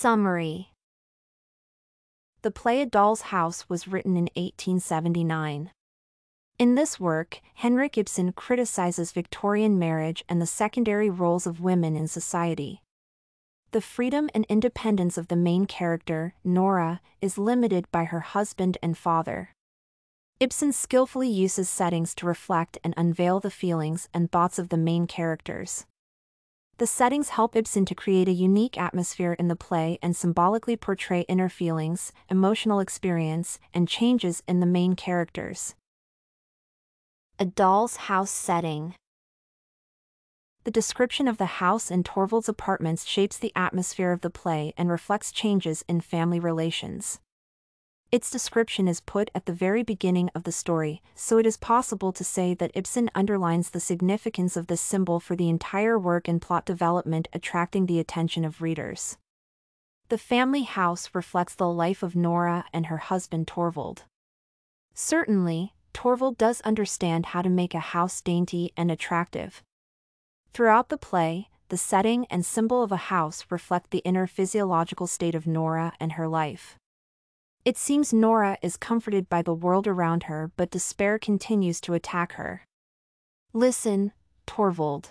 Summary The play A Doll's House was written in 1879. In this work, Henrik Ibsen criticizes Victorian marriage and the secondary roles of women in society. The freedom and independence of the main character, Nora, is limited by her husband and father. Ibsen skillfully uses settings to reflect and unveil the feelings and thoughts of the main characters. The settings help Ibsen to create a unique atmosphere in the play and symbolically portray inner feelings, emotional experience, and changes in the main characters. A doll's house setting. The description of the house in Torvald's apartments shapes the atmosphere of the play and reflects changes in family relations. Its description is put at the very beginning of the story, so it is possible to say that Ibsen underlines the significance of this symbol for the entire work and plot development attracting the attention of readers. The family house reflects the life of Nora and her husband Torvald. Certainly, Torvald does understand how to make a house dainty and attractive. Throughout the play, the setting and symbol of a house reflect the inner physiological state of Nora and her life. It seems Nora is comforted by the world around her but despair continues to attack her. Listen, Torvald.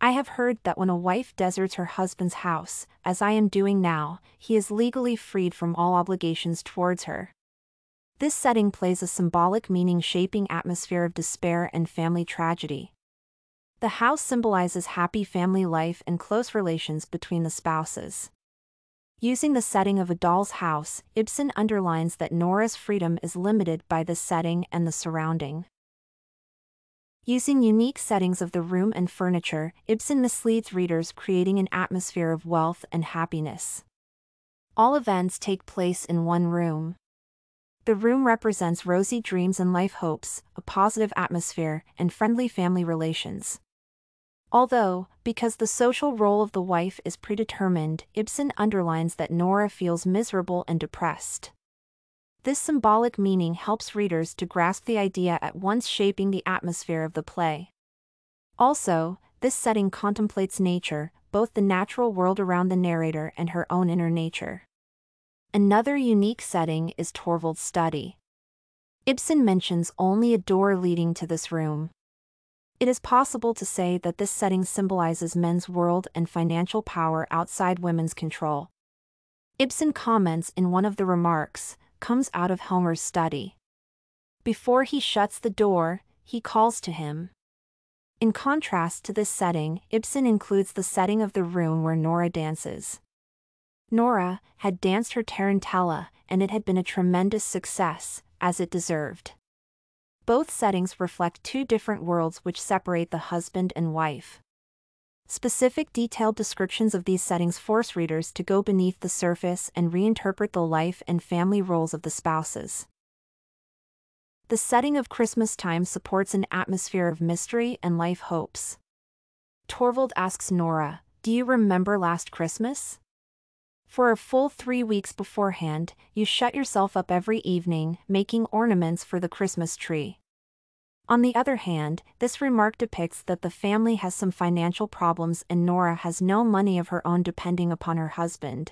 I have heard that when a wife deserts her husband's house, as I am doing now, he is legally freed from all obligations towards her. This setting plays a symbolic meaning shaping atmosphere of despair and family tragedy. The house symbolizes happy family life and close relations between the spouses. Using the setting of a doll's house, Ibsen underlines that Nora's freedom is limited by the setting and the surrounding. Using unique settings of the room and furniture, Ibsen misleads readers creating an atmosphere of wealth and happiness. All events take place in one room. The room represents rosy dreams and life hopes, a positive atmosphere, and friendly family relations. Although, because the social role of the wife is predetermined, Ibsen underlines that Nora feels miserable and depressed. This symbolic meaning helps readers to grasp the idea at once shaping the atmosphere of the play. Also, this setting contemplates nature, both the natural world around the narrator and her own inner nature. Another unique setting is Torvald's study. Ibsen mentions only a door leading to this room. It is possible to say that this setting symbolizes men's world and financial power outside women's control. Ibsen comments in one of the remarks, comes out of Helmer's study. Before he shuts the door, he calls to him. In contrast to this setting, Ibsen includes the setting of the room where Nora dances. Nora had danced her Tarantella, and it had been a tremendous success, as it deserved. Both settings reflect two different worlds which separate the husband and wife. Specific detailed descriptions of these settings force readers to go beneath the surface and reinterpret the life and family roles of the spouses. The setting of Christmas time supports an atmosphere of mystery and life hopes. Torvald asks Nora, Do you remember last Christmas? For a full three weeks beforehand, you shut yourself up every evening, making ornaments for the Christmas tree. On the other hand, this remark depicts that the family has some financial problems and Nora has no money of her own depending upon her husband.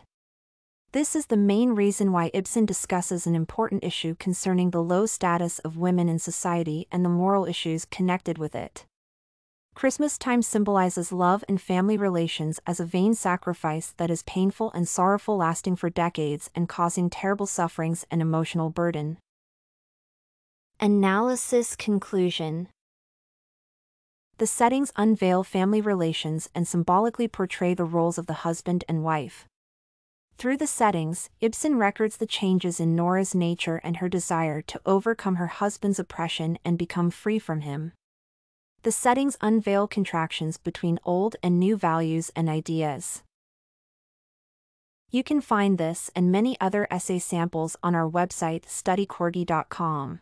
This is the main reason why Ibsen discusses an important issue concerning the low status of women in society and the moral issues connected with it. Christmas time symbolizes love and family relations as a vain sacrifice that is painful and sorrowful, lasting for decades and causing terrible sufferings and emotional burden. Analysis Conclusion The settings unveil family relations and symbolically portray the roles of the husband and wife. Through the settings, Ibsen records the changes in Nora's nature and her desire to overcome her husband's oppression and become free from him. The settings unveil contractions between old and new values and ideas. You can find this and many other essay samples on our website studycorgi.com.